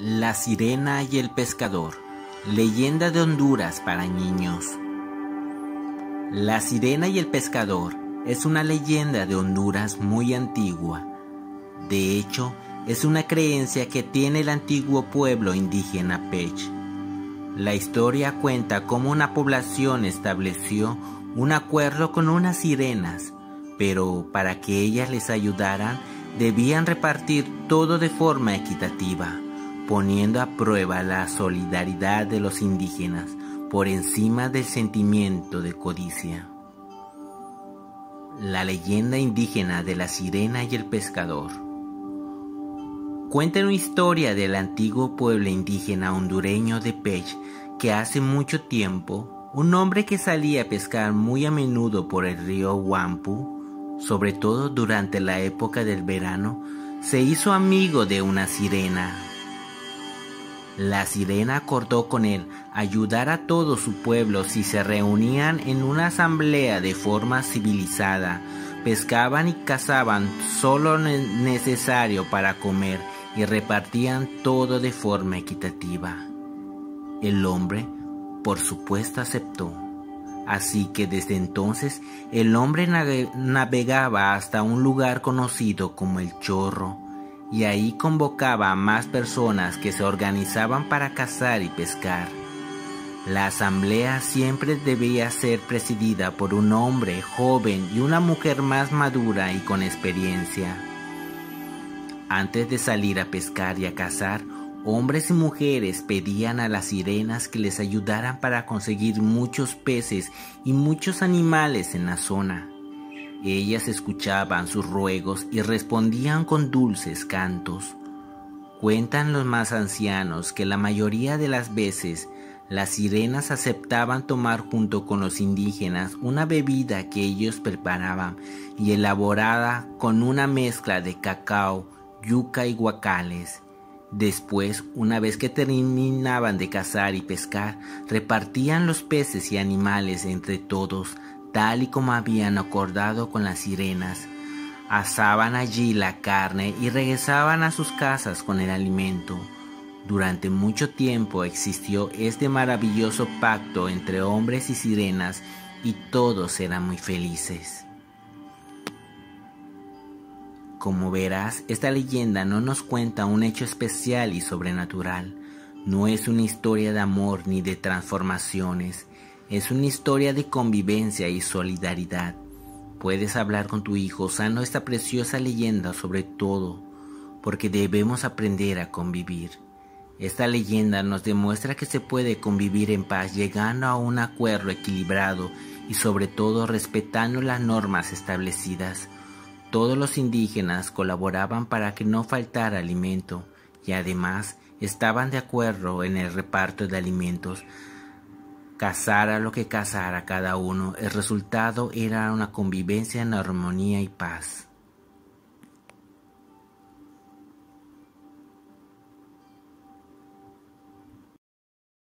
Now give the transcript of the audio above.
La sirena y el pescador. Leyenda de Honduras para niños. La sirena y el pescador es una leyenda de Honduras muy antigua. De hecho, es una creencia que tiene el antiguo pueblo indígena Pech. La historia cuenta cómo una población estableció un acuerdo con unas sirenas, pero para que ellas les ayudaran debían repartir todo de forma equitativa poniendo a prueba la solidaridad de los indígenas por encima del sentimiento de codicia. La leyenda indígena de la sirena y el pescador cuenta una historia del antiguo pueblo indígena hondureño de Pech que hace mucho tiempo un hombre que salía a pescar muy a menudo por el río Wampu, sobre todo durante la época del verano, se hizo amigo de una sirena la sirena acordó con él ayudar a todo su pueblo si se reunían en una asamblea de forma civilizada, pescaban y cazaban solo necesario para comer y repartían todo de forma equitativa. El hombre, por supuesto, aceptó. Así que desde entonces el hombre navegaba hasta un lugar conocido como el Chorro, y ahí convocaba a más personas que se organizaban para cazar y pescar. La asamblea siempre debía ser presidida por un hombre joven y una mujer más madura y con experiencia. Antes de salir a pescar y a cazar, hombres y mujeres pedían a las sirenas que les ayudaran para conseguir muchos peces y muchos animales en la zona. Ellas escuchaban sus ruegos y respondían con dulces cantos. Cuentan los más ancianos que la mayoría de las veces las sirenas aceptaban tomar junto con los indígenas una bebida que ellos preparaban y elaborada con una mezcla de cacao, yuca y guacales. Después, una vez que terminaban de cazar y pescar, repartían los peces y animales entre todos, tal y como habían acordado con las sirenas. Asaban allí la carne y regresaban a sus casas con el alimento. Durante mucho tiempo existió este maravilloso pacto entre hombres y sirenas y todos eran muy felices. Como verás, esta leyenda no nos cuenta un hecho especial y sobrenatural. No es una historia de amor ni de transformaciones es una historia de convivencia y solidaridad. Puedes hablar con tu hijo usando esta preciosa leyenda sobre todo, porque debemos aprender a convivir. Esta leyenda nos demuestra que se puede convivir en paz llegando a un acuerdo equilibrado y sobre todo respetando las normas establecidas. Todos los indígenas colaboraban para que no faltara alimento y además estaban de acuerdo en el reparto de alimentos Cazara lo que cazara cada uno, el resultado era una convivencia en armonía y paz.